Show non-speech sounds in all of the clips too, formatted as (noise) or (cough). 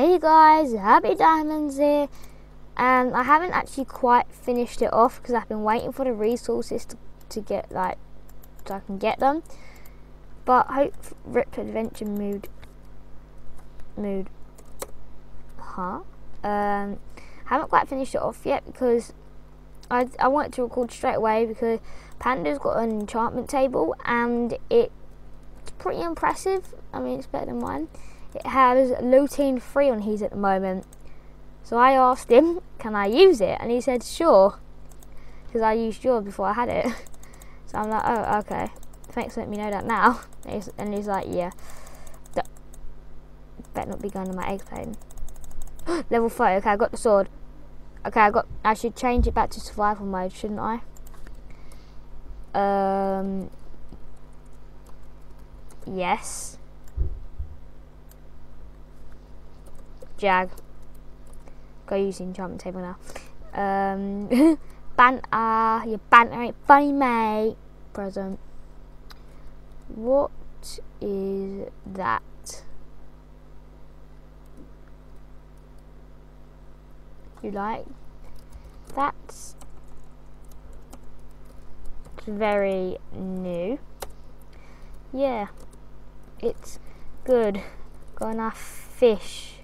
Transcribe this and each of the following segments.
Hey guys, Abby Diamonds here. And I haven't actually quite finished it off because I've been waiting for the resources to, to get like so I can get them. But hope Rip Adventure mood mood huh? Um haven't quite finished it off yet because I I wanted to record straight away because Panda's got an enchantment table and it's pretty impressive. I mean it's better than mine. It has looting free on his at the moment. So I asked him, can I use it? And he said, sure. Because I used yours before I had it. (laughs) So I'm like, oh, okay. Thanks for letting me know that now. (laughs) And he's like, yeah. better not be going to my egg plane. (gasps) Level 5. Okay, I got the sword. Okay, I got. I should change it back to survival mode, shouldn't I? Um. Yes. Jag. Go the enchantment table now. Um, (laughs) banter, your banter ain't funny, mate. Present. What is that? You like? That's very new. Yeah, it's good. Gonna fish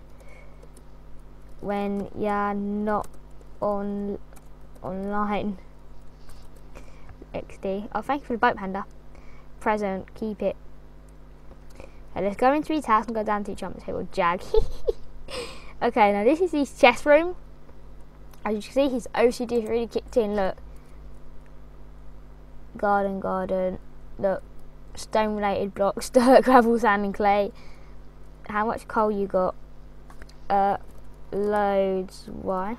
when you're not on online. XD. Oh, thank you for the boat panda. Present. Keep it. Okay, let's go into his house and go down to the jump table. Jag. (laughs) okay, now this is his chest room. As you can see, his OCD really kicked in. Look. Garden, garden. Look. Stone related blocks, (laughs) dirt, gravel, sand, and clay. How much coal you got? Uh, loads. Why?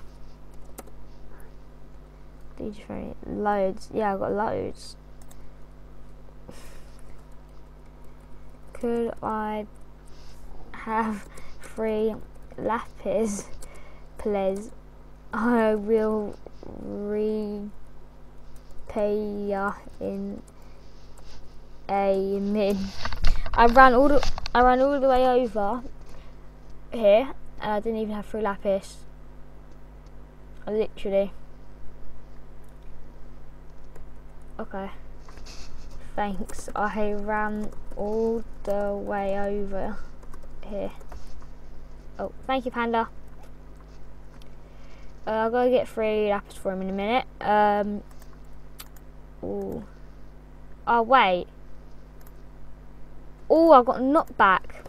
These three loads. Yeah, I've got loads. Could I have three lapis, please? I will repay you in a min. I ran all the I ran all the way over here and I didn't even have three lapis. I Literally. Okay. Thanks. I ran all the way over here. Oh, thank you, Panda. Uh, I'll go get three lapis for him in a minute. Um. Ooh. Oh, wait. Oh, I've got knockback.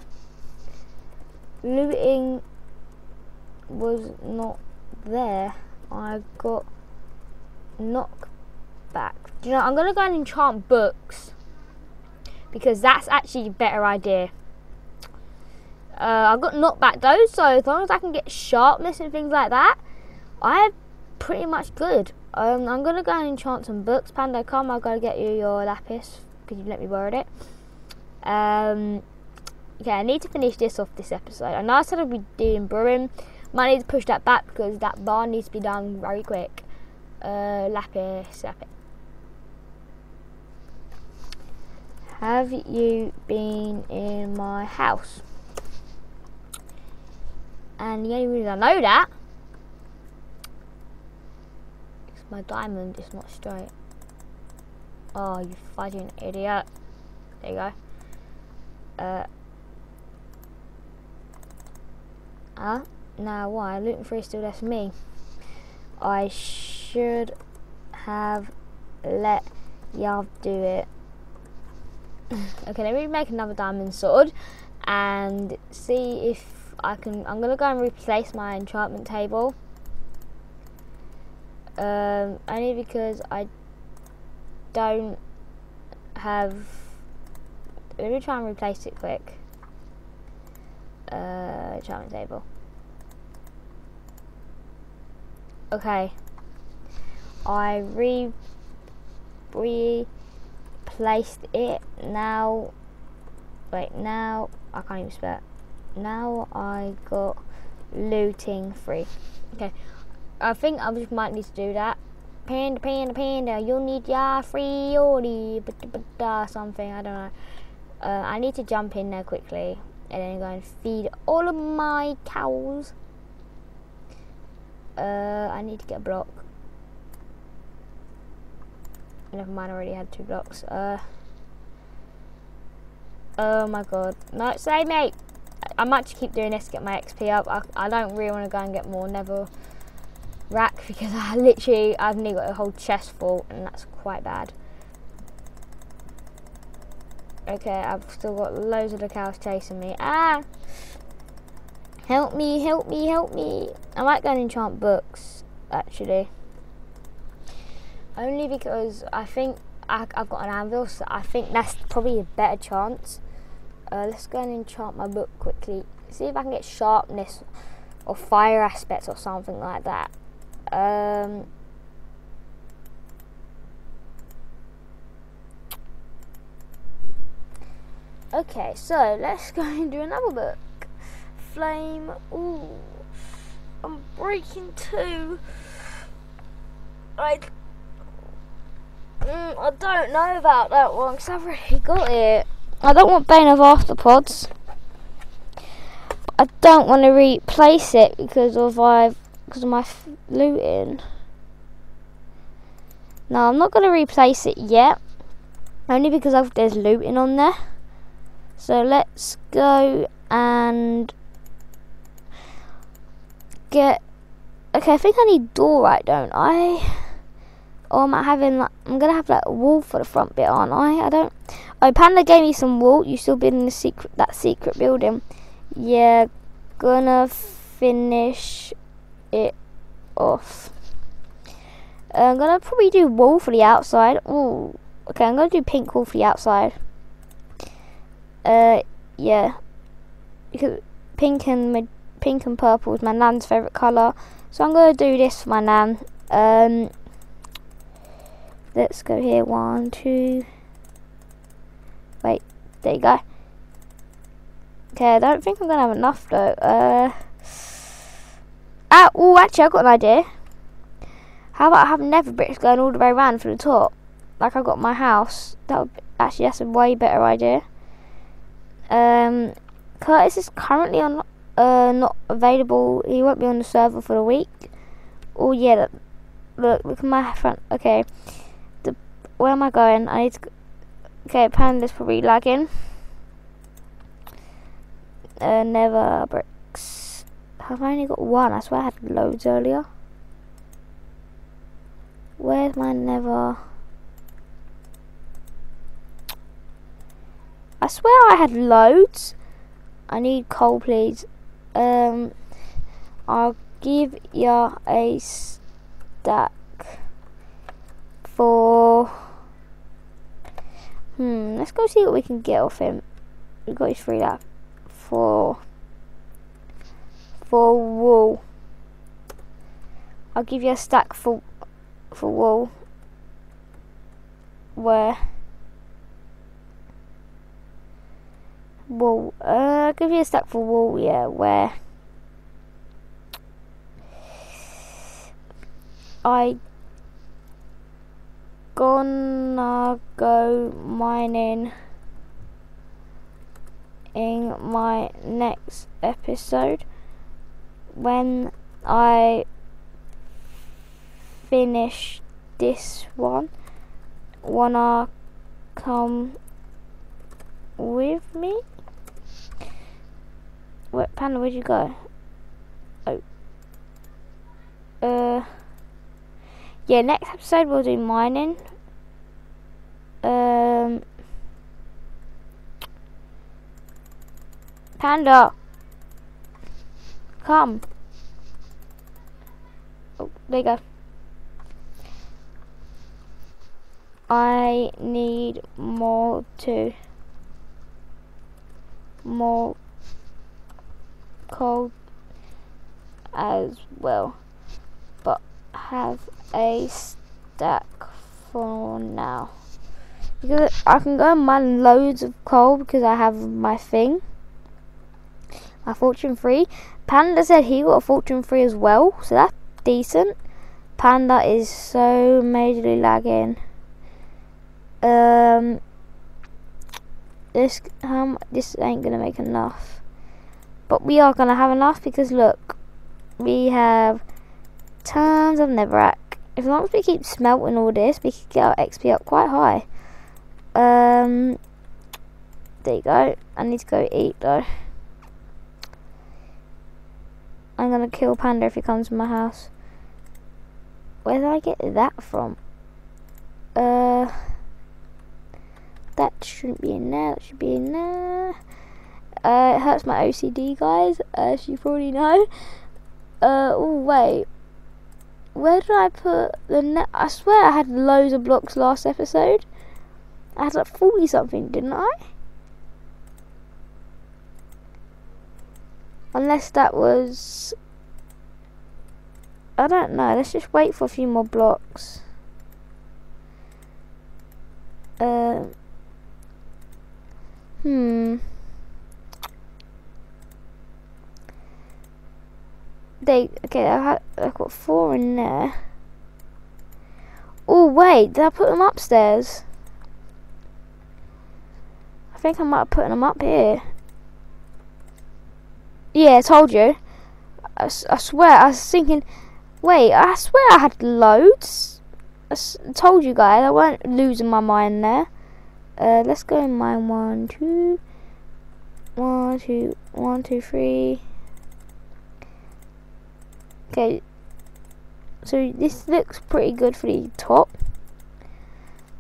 Looting was not there. I got knockback. Do you know, I'm going to go and enchant books. Because that's actually a better idea. Uh, I got knockback though, so as long as I can get sharpness and things like that, I'm pretty much good. Um, I'm going to go and enchant some books. Panda, come, I'll go get you your lapis. Because you let me borrow it. Um, okay, I need to finish this off this episode. I know I said I'd be doing brewing. Might need to push that back because that bar needs to be done very quick. Uh, lapis, lapis. Have you been in my house? And the only reason I know that is my diamond is not straight. Oh, you fucking idiot. There you go. Uh. Ah, now why? looting free still left me. I should have let Yav do it. (laughs) okay, let me make another diamond sword and see if I can. I'm gonna go and replace my enchantment table. Um, only because I don't have let me try and replace it quick. Uh, enchantment table. Okay. I re replaced it. Now, wait. Now I can't even spell. It. Now I got looting free. Okay. I think I just might need to do that. Panda, panda, panda. you'll need your free or something. I don't know. Uh, I need to jump in there quickly. and then go and feed all of my cows. Uh, I need to get a block. Never mind, I already had two blocks. Uh, oh my god. No, save me! I might just keep doing this to get my XP up. I, I don't really want to go and get more Nether rack (laughs) because I literally, I've only got a whole chest full and that's quite bad. Okay, I've still got loads of the cows chasing me. Ah! Help me, help me, help me. I might go and enchant books, actually. Only because I think I, have got an anvil, so I think that's probably a better chance. Uh, let's go and enchant my book quickly. See if I can get sharpness or fire aspects or something like that. Um, okay, so let's (laughs) go and do another book. Flame. Ooh, I'm breaking two. I Mm, I don't know about that one because I've already got it. I don't want Bane of Arthropods. I don't want to replace it because of I because of my looting. No, I'm not going to replace it yet. Only because I've, there's looting on there. So let's go and get. Okay, I think I need Diorite, don't I? Or am I having like, I'm gonna have like wall for the front bit, aren't I? I don't. Oh, Panda gave me some wool. You still building the secret that secret building? Yeah, gonna finish it off. Uh, I'm gonna probably do wool for the outside. Ooh, okay. I'm gonna do pink wool for the outside. Uh, yeah, because pink and pink and purple is my nan's favorite color. So I'm gonna do this for my nan. Um let's go here. One, two. Wait, there you go. Okay, I don't think I'm gonna have enough though. Uh. Ah, oh, actually, I've got an idea. How about I have nether bricks going all the way around from the top, like I've got my house? That would be, actually that's a way better idea. Um, Curtis is currently on uh not available. He won't be on the server for a week. Oh yeah, look, look at my front. Okay, where am I going? I need to. Okay, Panda's probably lagging. Uh, nether bricks. Have I only got one? I swear I had loads earlier. Where's my never? I swear I had loads. I need coal, please. Um, I'll give you a stack for Hmm, let's go see what we can get off him. We got his free that for for wool. I'll give you a stack for for wool. Where wool? Uh, give you a stack for wool. Yeah, where I gonna go mining in my next episode when I finish this one. Wanna come with me? Panda, where'd you go? Oh. Uh yeah, next episode we'll do mining. Um, Panda, come. Oh, there you go. I need more too. More coal as well. But have a stack for now. Because I can go and mine loads of coal because I have my thing. My fortune free. Panda said he got a fortune free as well, so that's decent. Panda is so majorly lagging. Um, this how this ain't gonna make enough. But we are gonna have enough because look, we have tons of netherrack. As long as we keep smelting all this, we can get our XP up quite high. Um, there you go. I need to go eat though. I'm gonna kill Panda if he comes to my house. Where did I get that from? Uh, that shouldn't be in there. That should be in there. Uh, it hurts my OCD, guys, as you probably know. Uh, oh wait, where did I put the net? I swear I had loads of blocks last episode. I had like forty something, didn't I? Unless that was... I don't know. Let's just wait for a few more blocks. Uh, hmm. They okay. I I've got four in there. Oh wait, did I put them upstairs? I think I might have put them up here. Yeah, I told you. I, I swear, I was thinking, wait, I swear I had loads. I told you guys, I weren't losing my mind there. Uh, let's go in mine. One, two, one, two, one, two, three. Okay, so this looks pretty good for the top.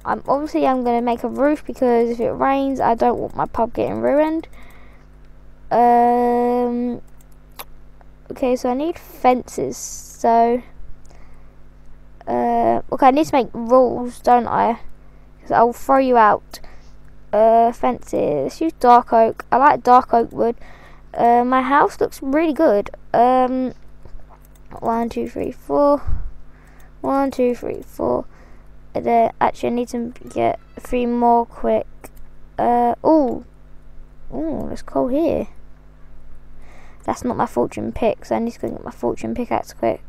I'm obviously I'm gonna make a roof because if it rains, I don't want my pub getting ruined. Um. Okay, so I need fences. So. Uh, okay, I need to make rules, don't I? Because I'll throw you out. Uh, fences. Use dark oak. I like dark oak wood. Uh, my house looks really good. Um, one, two, three, four. One, two, three, four. Then actually, I need to get three more quick. Uh, oh, oh, it's cold here. That's not my fortune pick, so I need to go get my fortune pickaxe quick.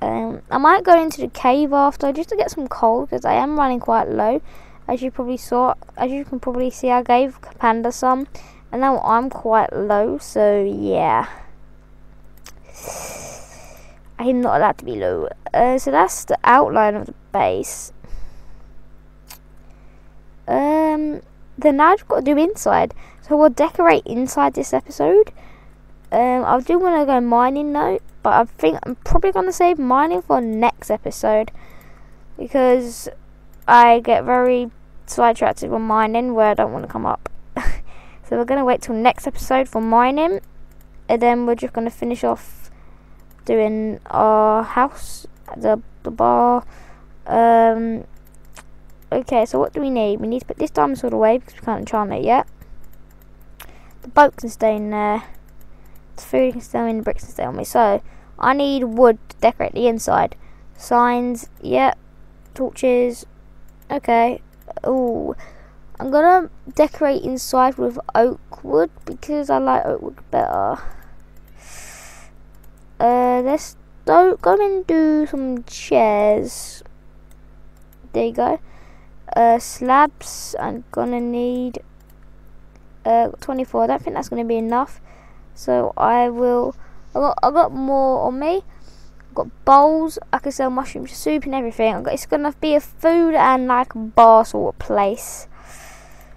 Um, I might go into the cave after just to get some coal because I am running quite low. As you probably saw, as you can probably see, I gave Panda some, and now I'm quite low. So yeah, I'm not allowed to be low. Uh, so that's the outline of the base. Um, then now I've got to do inside. So we'll decorate inside this episode. Um, I do want to go mining though, but I think I'm probably going to save mining for next episode because I get very sidetracked on mining where I don't want to come up. (laughs) so we're going to wait till next episode for mining, and then we're just going to finish off doing our house, the the bar. Um, okay, so what do we need? We need to put this diamond sword away because we can't enchant it yet. The boat can stay in there The food can stay in, the bricks can stay on me. So, I need wood to decorate the inside. Signs, yep. Torches, okay. Oh, I'm gonna decorate inside with oak wood because I like oak wood better. Uh, let's go, go and do some chairs. There you go. Uh, slabs, I'm gonna need uh, 24. I don't think that's gonna be enough. So I will. I got I got more on me. I've got bowls. I can sell mushroom soup and everything. I got, it's gonna be a food and like bar sort of place.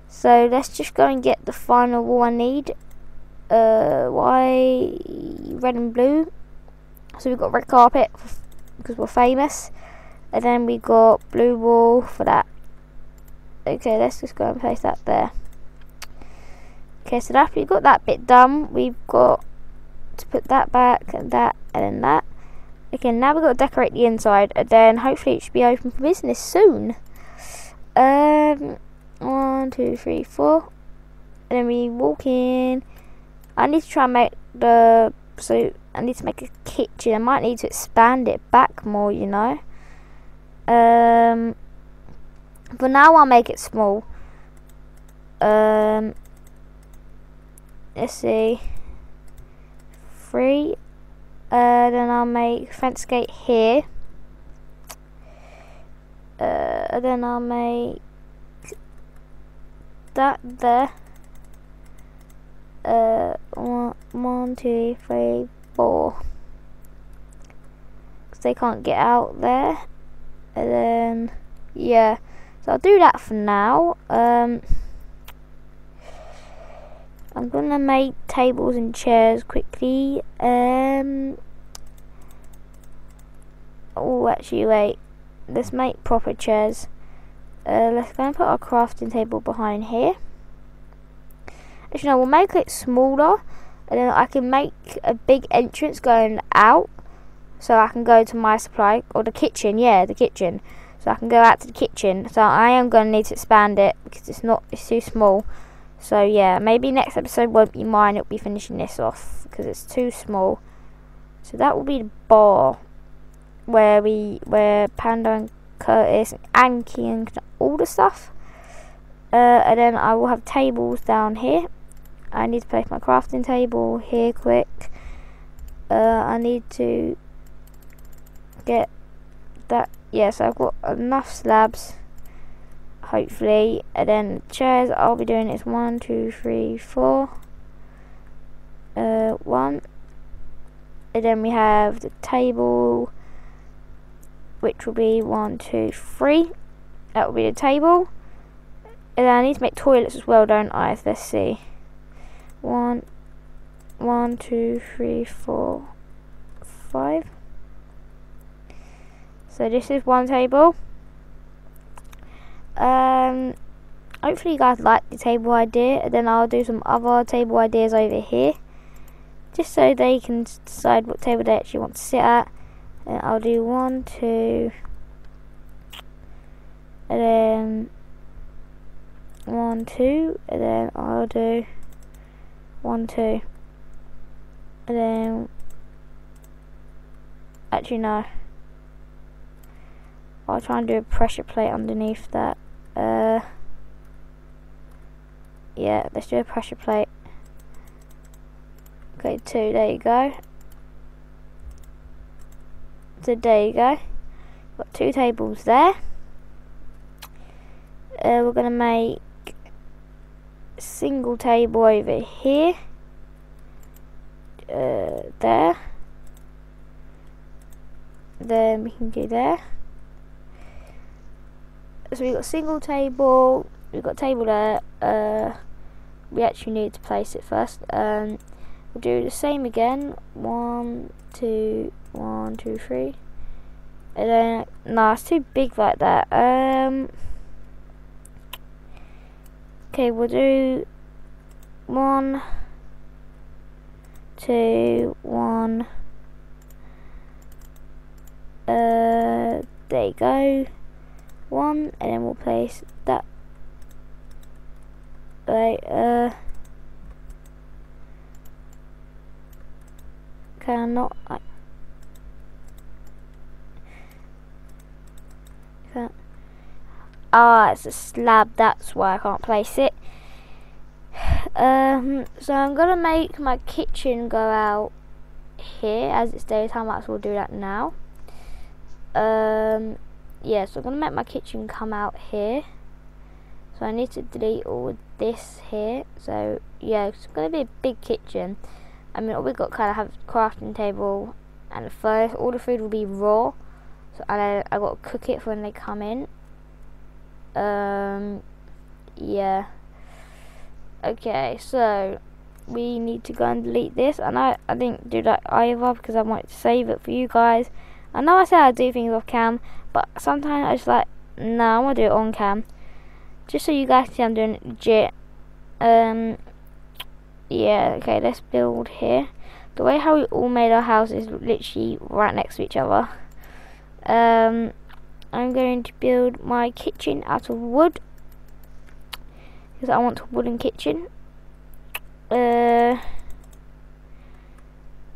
So let's just go and get the final wall I need. Uh, why red and blue? So we've got red carpet because we're famous, and then we got blue wall for that. Okay, let's just go and place that there. Okay, so after we've got that bit done, we've got to put that back and that and then that. Okay, now we've got to decorate the inside and then hopefully it should be open for business soon. Um, one, two, three, four. And then we walk in. I need to try and make the, so I need to make a kitchen. I might need to expand it back more, you know. Um, for now I'll make it small. Um, let's see, three. Uh, then I'll make fence gate here. Uh, then I'll make that there. Uh, one, one, two, three, four. Because they can't get out there. And then, yeah. So I'll do that for now. Um, I'm gonna make tables and chairs quickly. Um, oh, actually, wait. Let's make proper chairs. Uh, let's go and put our crafting table behind here. Actually, no, we'll make it smaller, and then I can make a big entrance going out, so I can go to my supply or the kitchen. Yeah, the kitchen. So I can go out to the kitchen. So I am going to need to expand it because it's not, it's too small. So yeah, maybe next episode won't be mine. It'll be finishing this off because it's too small. So that will be the bar where we, where Panda and Curtis and Anki and all the stuff. Uh, and then I will have tables down here. I need to place my crafting table here quick. Uh, I need to get that. Yes, I've got enough slabs hopefully. And then chairs, I'll be doing is one, two, three, four. Uh, one. And then we have the table, which will be one, two, three. That will be the table. And then I need to make toilets as well, don't I? Let's see. One, one, two, three, four, five. So this is one table. Um, hopefully you guys like the table idea, and then I'll do some other table ideas over here, just so they can decide what table they actually want to sit at. And I'll do one, two, and then one, two, and then I'll do one, two, and then actually no. I'll try and do a pressure plate underneath that. Uh, yeah, let's do a pressure plate. Okay, two, there you go. So there you go. Got two tables there. Uh, we're gonna make a single table over here. Uh, there. Then we can do there so we've got single table, we've got table there, uh, we actually need to place it first. Um, we'll do the same again, one, two, one, two, three. And then, no, it's too big like that. Um, okay, we'll do one, two, one. Uh, there you go. One and then we'll place that. Right uh. Cannot I can't ah it's a slab that's why I can't place it um so I'm gonna make my kitchen go out here as it's daytime I will do that now um yeah, so I'm going to make my kitchen come out here. So I need to delete all this here. So yeah, it's going to be a big kitchen. I mean, all we got kind of have crafting table and the first all the food will be raw. So I I got to cook it for when they come in. Um, yeah. Okay, so we need to go and delete this, and I I didn't do that either because I wanted to save it for you guys. I know I said I do things off cam, but sometimes I just like, nah, I want to do it on cam. Just so you guys see I'm doing it legit. Um, yeah, okay, let's build here. The way how we all made our house is literally right next to each other. Um, I'm going to build my kitchen out of wood. Because I want a wooden kitchen. Uh,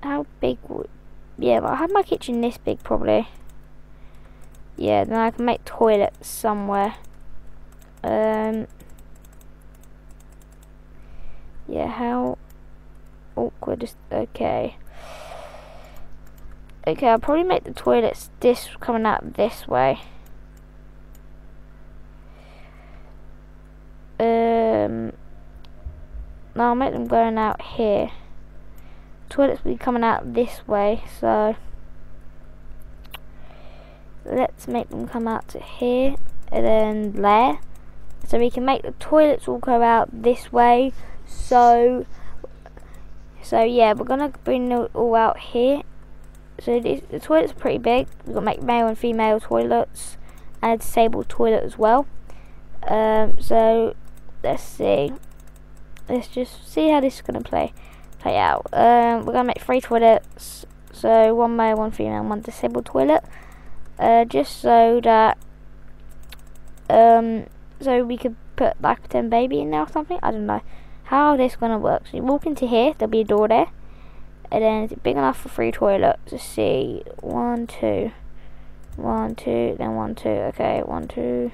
how big would... Yeah, I have my kitchen this big probably. Yeah, then I can make toilets somewhere. Um, yeah, how awkward is okay. Okay, I'll probably make the toilets this coming out this way. Uh them. No, I'll make them going out here. Toilets will be coming out this way, so let's make them come out to here and then there. So we can make the toilets all go out this way. So, so yeah, we're gonna bring it all out here. So the toilets pretty big. We've got male and female toilets and a disabled toilet as well. Um, so let's see let's just see how this is going to play play out. Um, we're going to make three toilets, so one male, one female, one disabled toilet, uh, just so that um, so we could put like pretend baby in there or something. I don't know how this is going to work. So you walk into here, there'll be a door there, and then it's big enough for three toilets. Let's see, one, two, one, two, then one, two. Okay, one, two.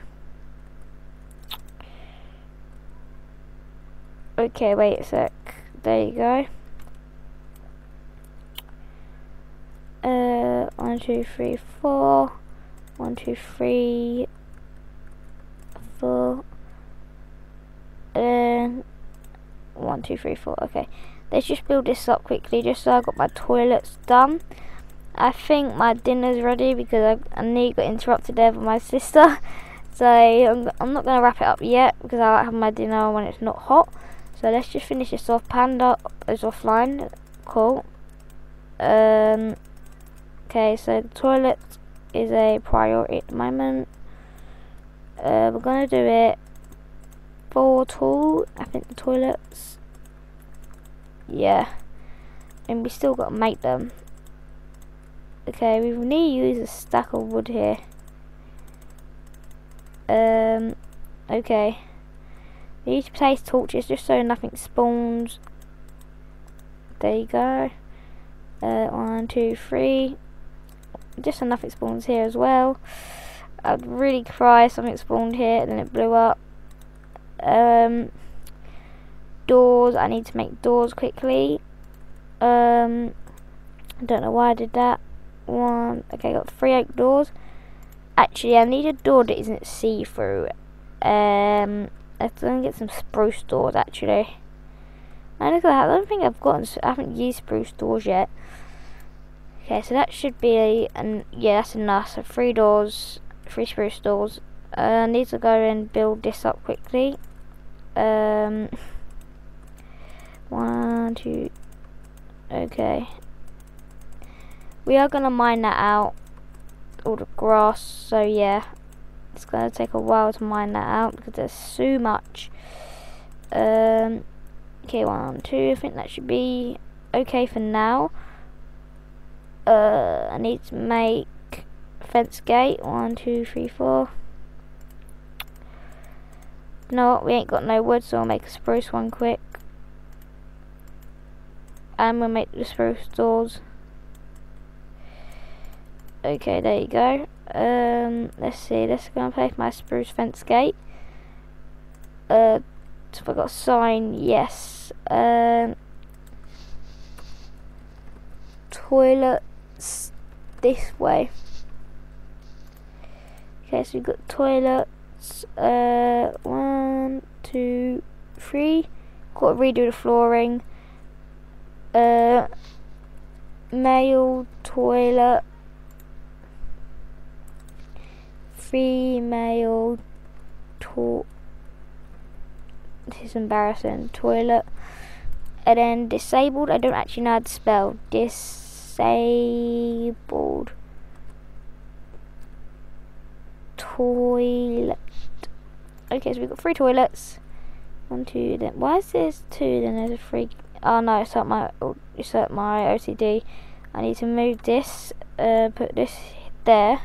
Okay, wait a sec. There you go. Uh, one, two, three, four. One, two, three, four. And one, two, three, four. Okay, let's just build this up quickly, just so I got my toilets done. I think my dinner's ready because I, I nearly got interrupted there by my sister. (laughs) So I'm, I'm not going to wrap it up yet because I have my dinner when it's not hot. So let's just finish this off. Panda is offline. Cool. Um, okay, so the toilet is a priority at the moment. Uh, we're going to do it four tall. I think the toilets. Yeah. And we still got to make them. Okay, we need to use a stack of wood here. Um, okay. We need to place torches just so nothing spawns. There you go. Uh, one, two, three. Just so nothing spawns here as well. I'd really cry if something spawned here and then it blew up. Um, doors. I need to make doors quickly. Um, I don't know why I did that. One. Okay, got three oak doors. Actually, I need a door that isn't see-through. Um, Let's go and get some spruce doors actually. At that, I don't think I've gotten, I haven't used spruce doors yet. Okay, so that should be, and yeah, that's enough. So three doors, three spruce doors. Uh, I need to go and build this up quickly. Um, (laughs) one, two, okay. We are going to mine that out, all the grass, so yeah, it's going to take a while to mine that out because there's so much. Um, okay, one, two, I think that should be okay for now. Uh, I need to make fence gate, one, two, three, four. No, we ain't got no wood, so I'll make a spruce one quick. And we'll make the spruce doors. Okay, there you go. Um, let's see, let's go and place my spruce fence gate. Uh, have I got a sign? Yes. Um, toilets this way. Okay, so we've got toilets. Uh, one, two, three. Got to redo the flooring. Uh, male toilet. female to this is embarrassing toilet. And then disabled I don't actually know how to spell. Disabled. Toilet. Okay so we've got three toilets. One two then why is this two? Then there's a three oh no it's not my it's not my OCD I need to move this uh, put this there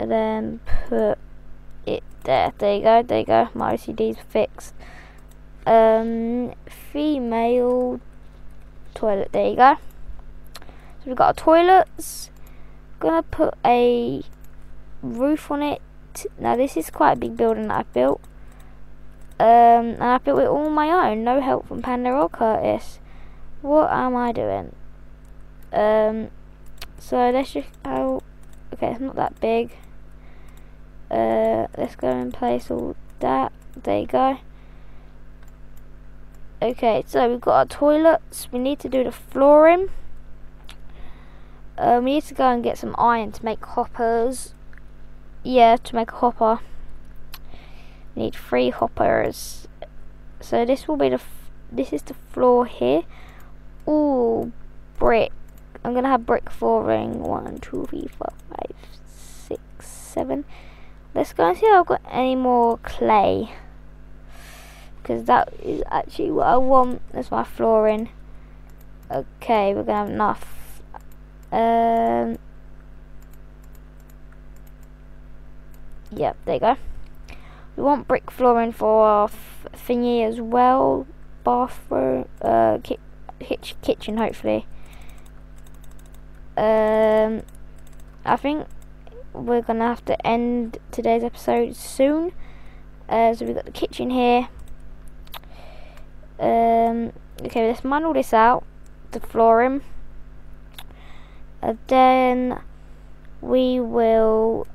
and then put it there. There you go, there you go. My OCD's fixed. Um, female toilet, there you go. So we've got our toilets. Gonna put a roof on it. Now this is quite a big building that I built. Um, and I built it all on my own, no help from Panda or Curtis. What am I doing? Um, so let's just, oh, okay, it's not that big. Uh, let's go and place all that. There you go. Okay, so we've got our toilets. We need to do the flooring. Uh, we need to go and get some iron to make hoppers. Yeah, to make a hopper. Need three hoppers. So this will be the. this is the floor here. Ooh, brick. I'm gonna have brick flooring. One, two, three, four, five, six, seven. Let's go and see if I've got any more clay because that is actually what I want as my flooring. Okay, we're gonna have enough. Um, yep, there you go. We want brick flooring for our thingy as well. Bathroom, uh, ki kitchen, hopefully. Um, I think we're gonna have to end today's episode soon. Uh, so we've got the kitchen here. Um, okay, let's mine all this out, the flooring. And then we will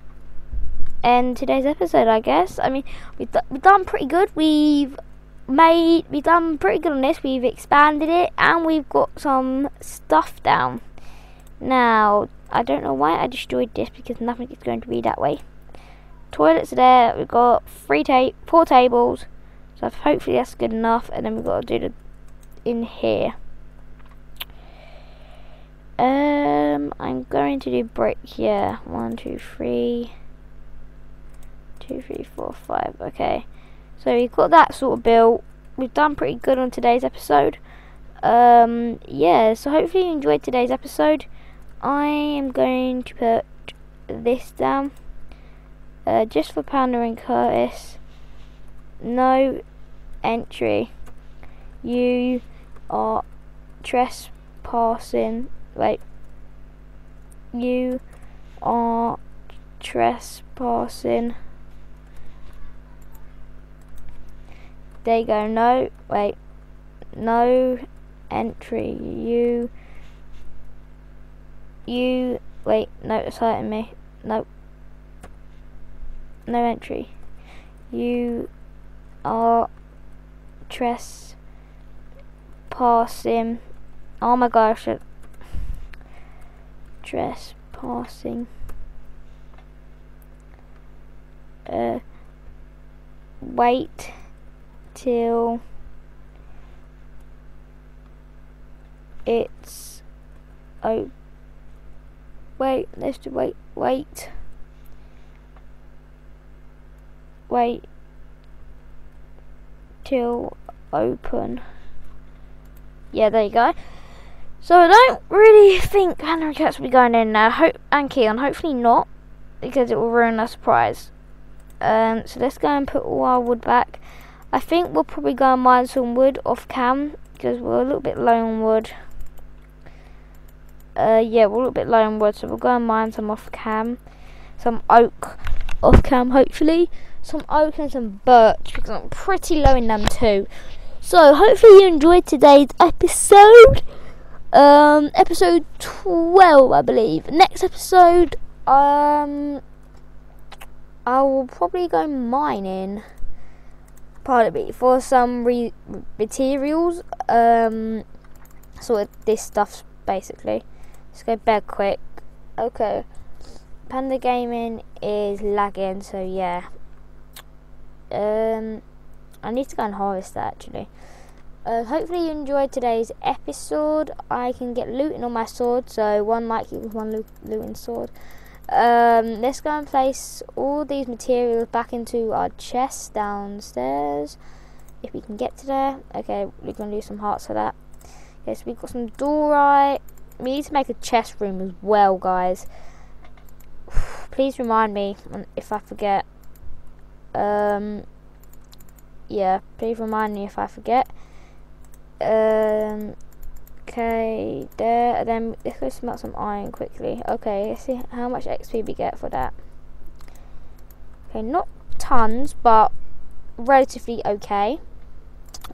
end today's episode, I guess. I mean, we've, we've done pretty good. We've made, we've done pretty good on this. We've expanded it and we've got some stuff down. Now, I don't know why I destroyed this because nothing is going to be that way. Toilets are there. We've got three ta four tables. So hopefully that's good enough. And then we've got to do the in here. Um, I'm going to do brick here. One, two, three. Two, three, four, five. Okay. So we've got that sort of built. We've done pretty good on today's episode. Um, yeah, so hopefully you enjoyed today's episode. I am going to put this down. Uh, just for Panda and Curtis no entry. You are trespassing. Wait. You are trespassing. There you go. No, wait. No entry. You. You. Wait, no, hurting me. no, No entry. You are trespassing. Oh my gosh. Trespassing. Uh, wait till it's oh wait let's do wait wait wait till open. Yeah, there you go. So I don't really think and Cats will be going in now. Hope and Keon, hopefully not, because it will ruin our surprise. Um, so let's go and put all our wood back. I think we'll probably go and mine some wood off cam because we're a little bit low on wood. Uh, yeah, we're a little bit low on wood, so we'll go and mine some off cam, some oak off cam, hopefully some oak and some birch because I'm pretty low in them too. So hopefully you enjoyed today's episode. Um, episode 12, I believe. Next episode, um, I will probably go mining. Pardon me for some re- materials. Um, sort of this stuff basically. Let's go bed quick. Okay. Panda Gaming is lagging, so yeah, um, I need to go and harvest that actually. Uh, hopefully you enjoyed today's episode. I can get looting on my sword, so one like equals one lo looting sword. Um, let's go and place all these materials back into our chest downstairs. If we can get to there. Okay, we're going to do some hearts for that. Yes, we've got some diorite. We need to make a chest room as well, guys. (sighs) Please remind me if I forget. Um, yeah, please remind me if I forget. Um, okay, there. Then let's go smelt some iron quickly. Okay, let's see how much XP we get for that. Okay, not tons, but relatively okay.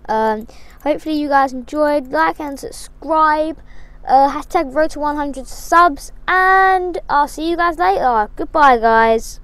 Um, hopefully you guys enjoyed. Like and subscribe. Uh, hashtag road to 100 subs, and I'll see you guys later. Goodbye, guys.